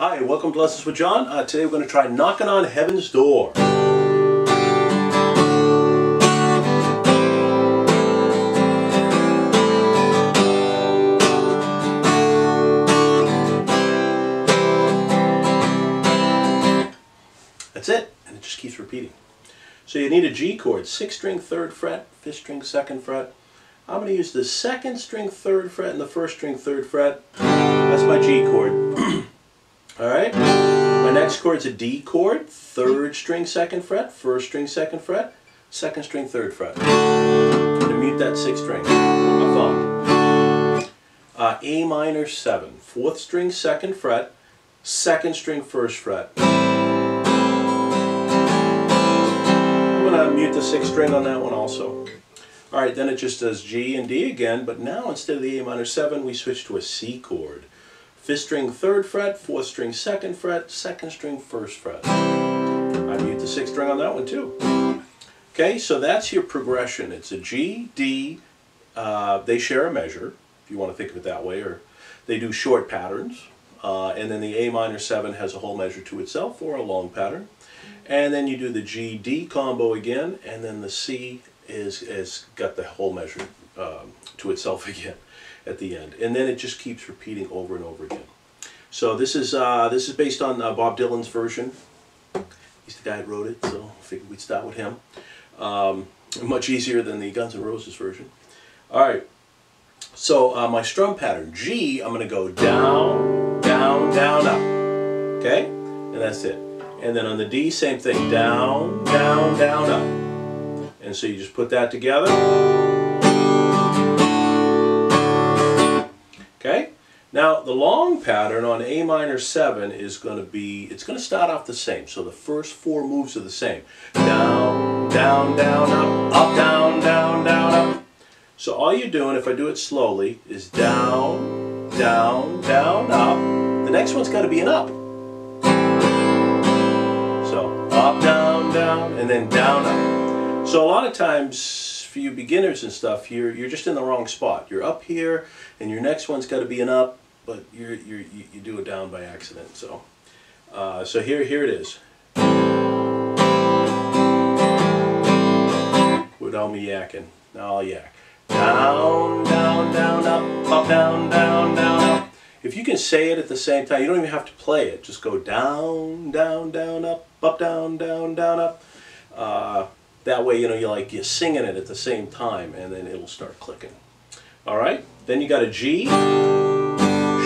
Hi, welcome to Lessons with John. Uh, today we're going to try Knocking on Heaven's Door. That's it, and it just keeps repeating. So you need a G chord, 6th string 3rd fret, 5th string 2nd fret. I'm going to use the 2nd string 3rd fret and the 1st string 3rd fret. That's my G chord. Alright? My next chord's a D chord, third string, second fret, first string, second fret, second string, third fret. I'm going to mute that sixth string my phone. Uh, A minor 7, fourth string, second fret, second string, first fret. I'm going to mute the sixth string on that one also. Alright, then it just does G and D again, but now instead of the A minor 7, we switch to a C chord. Fifth string third fret, fourth string second fret, second string first fret. I mute the sixth string on that one too. Okay, so that's your progression. It's a G, D, uh, they share a measure, if you want to think of it that way, or they do short patterns. Uh, and then the A minor 7 has a whole measure to itself, or a long pattern. And then you do the G, D combo again, and then the C is, is got the whole measure um, to itself again at the end. And then it just keeps repeating over and over again. So this is uh, this is based on uh, Bob Dylan's version. He's the guy that wrote it, so I figured we'd start with him. Um, much easier than the Guns N' Roses version. All right. So uh, my strum pattern, G, I'm going to go down, down, down, up. Okay? And that's it. And then on the D, same thing, down, down, down, up. And so you just put that together. Okay? Now the long pattern on A minor 7 is going to be, it's going to start off the same. So the first four moves are the same. Down, down, down, up, up, down, down, down, up. So all you're doing, if I do it slowly, is down, down, down, up. The next one's got to be an up. So up, down, down, and then down, up. So a lot of times for you beginners and stuff, you're you're just in the wrong spot. You're up here, and your next one's got to be an up, but you're, you're you you do it down by accident. So uh, so here here it is. Without me yakking, now I'll yak. Down, down, down, up, up, down, down, down, up. If you can say it at the same time, you don't even have to play it. Just go down, down, down, up, up, down, down, down, up. Uh, that way, you know, you're like, you're singing it at the same time and then it'll start clicking. All right, then you got a G,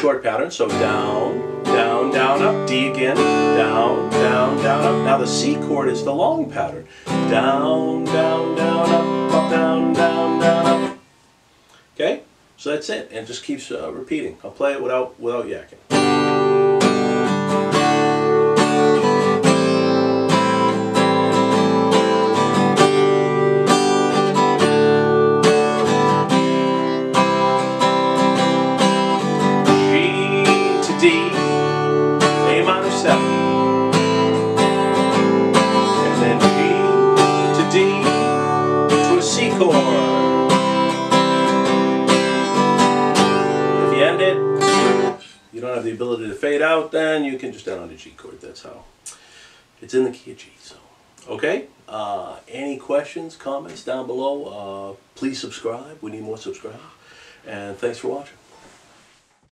short pattern, so down, down, down, up, D again, down, down, down, up. Now the C chord is the long pattern. Down, down, down, up, up, down, down, down, up. Okay, so that's it, and it just keeps uh, repeating. I'll play it without, without yakking. D, A minor 7. And then G to D to a C chord. if you end it, you don't have the ability to fade out, then you can just down on the G chord. That's how. It's in the key of G. So, okay. Uh, any questions, comments down below? Uh, please subscribe. We need more subscribers. And thanks for watching.